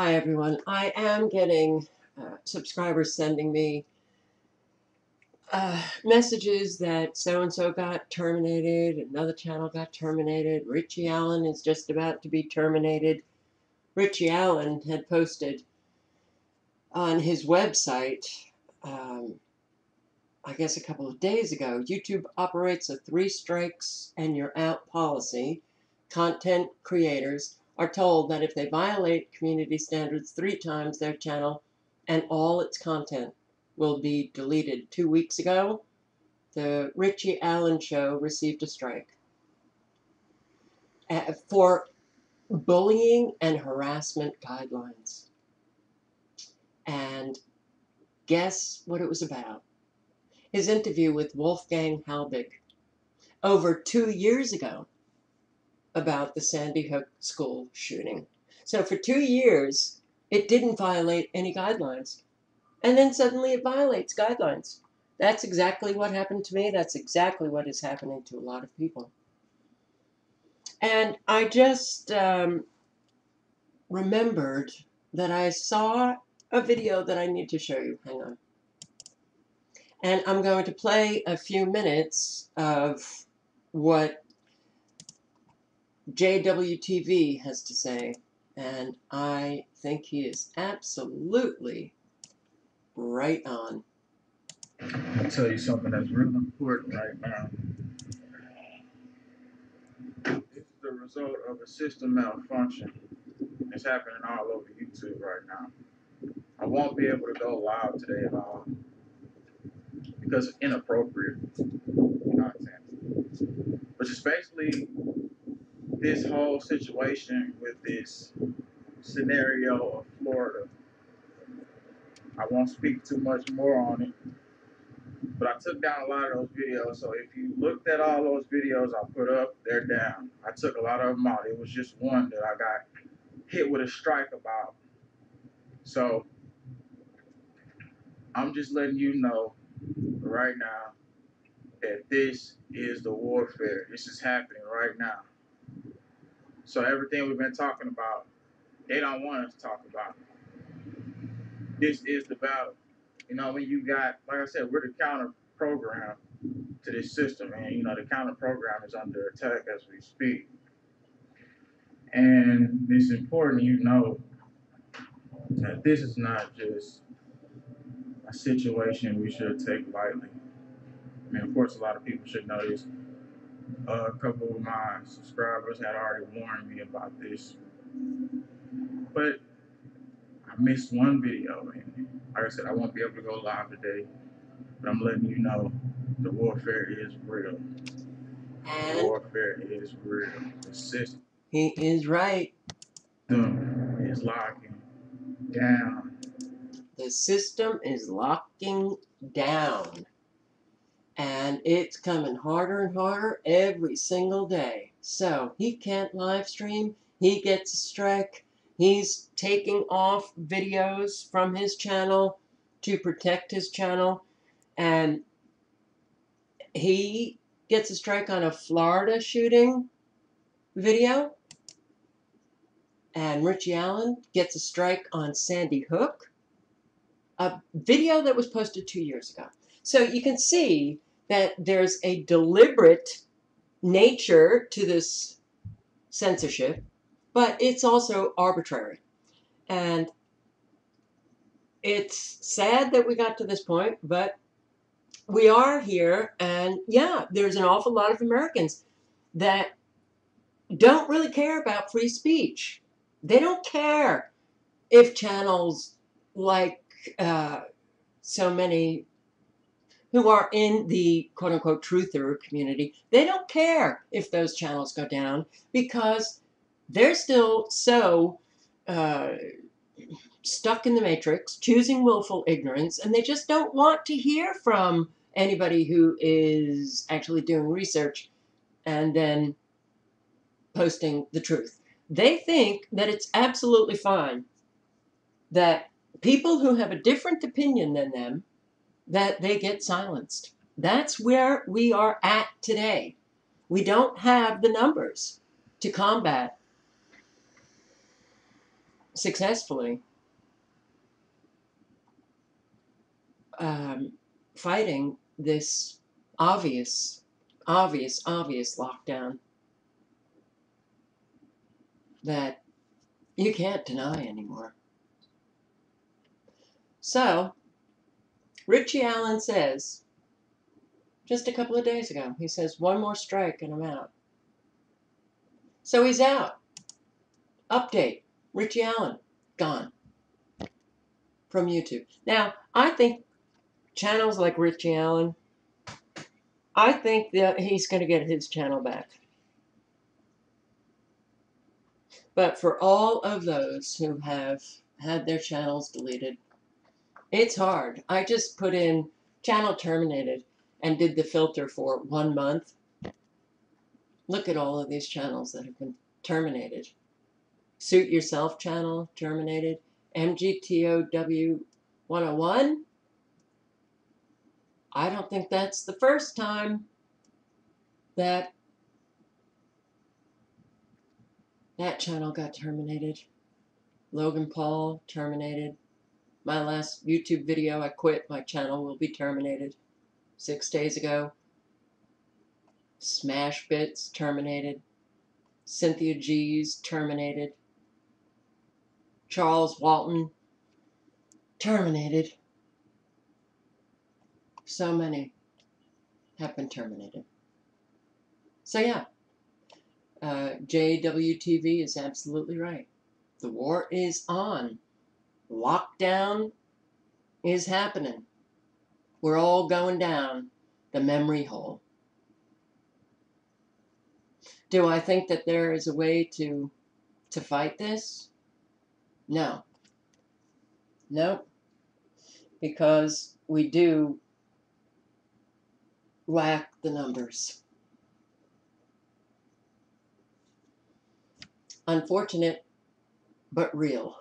Hi everyone. I am getting uh, subscribers sending me uh, messages that so and so got terminated, another channel got terminated, Richie Allen is just about to be terminated. Richie Allen had posted on his website, um, I guess a couple of days ago, YouTube operates a three strikes and you're out policy. Content creators are told that if they violate community standards three times, their channel and all its content will be deleted. Two weeks ago, the Richie Allen Show received a strike uh, for bullying and harassment guidelines. And guess what it was about? His interview with Wolfgang Halbig over two years ago about the Sandy Hook school shooting. So for two years, it didn't violate any guidelines. And then suddenly it violates guidelines. That's exactly what happened to me. That's exactly what is happening to a lot of people. And I just um, remembered that I saw a video that I need to show you. Hang on. And I'm going to play a few minutes of what JWTV has to say, and I think he is absolutely right on. I'll tell you something that's real important right now. It's the result of a system malfunction. It's happening all over YouTube right now. I won't be able to go live today at all because it's inappropriate content. Which is basically this whole situation with this scenario of Florida. I won't speak too much more on it, but I took down a lot of those videos. So if you looked at all those videos I put up, they're down. I took a lot of them out. It was just one that I got hit with a strike about. So I'm just letting you know right now that this is the warfare. This is happening right now. So everything we've been talking about, they don't want us to talk about. This is the battle. You know, when you got, like I said, we're the counter program to this system, and you know the counter program is under attack as we speak. And it's important you know that this is not just a situation we should take lightly. I mean, of course, a lot of people should know this a couple of my subscribers had already warned me about this, but I missed one video, and like I said, I won't be able to go live today. But I'm letting you know the warfare is real. And The warfare is real. The system he is right. is locking down. The system is locking down. And it's coming harder and harder every single day. So he can't live stream. He gets a strike. He's taking off videos from his channel to protect his channel. And he gets a strike on a Florida shooting video. And Richie Allen gets a strike on Sandy Hook, a video that was posted two years ago. So you can see that there's a deliberate nature to this censorship, but it's also arbitrary. And it's sad that we got to this point, but we are here. And yeah, there's an awful lot of Americans that don't really care about free speech. They don't care if channels like uh, so many who are in the quote unquote truther community, they don't care if those channels go down because they're still so uh, stuck in the matrix, choosing willful ignorance, and they just don't want to hear from anybody who is actually doing research and then posting the truth. They think that it's absolutely fine that people who have a different opinion than them that they get silenced. That's where we are at today. We don't have the numbers to combat successfully um, fighting this obvious, obvious, obvious lockdown that you can't deny anymore. So, Richie Allen says, just a couple of days ago, he says, one more strike and I'm out. So he's out. Update Richie Allen, gone from YouTube. Now, I think channels like Richie Allen, I think that he's going to get his channel back. But for all of those who have had their channels deleted, it's hard. I just put in channel terminated and did the filter for one month. Look at all of these channels that have been terminated. Suit Yourself channel terminated. MGTOW 101. I don't think that's the first time that that channel got terminated. Logan Paul terminated. My last YouTube video, I quit. My channel will be terminated. Six days ago. Smash Bits terminated. Cynthia G's terminated. Charles Walton terminated. So many have been terminated. So yeah, uh, JWTV is absolutely right. The war is on. Lockdown is happening. We're all going down the memory hole. Do I think that there is a way to to fight this? No. Nope. Because we do lack the numbers. Unfortunate, but real.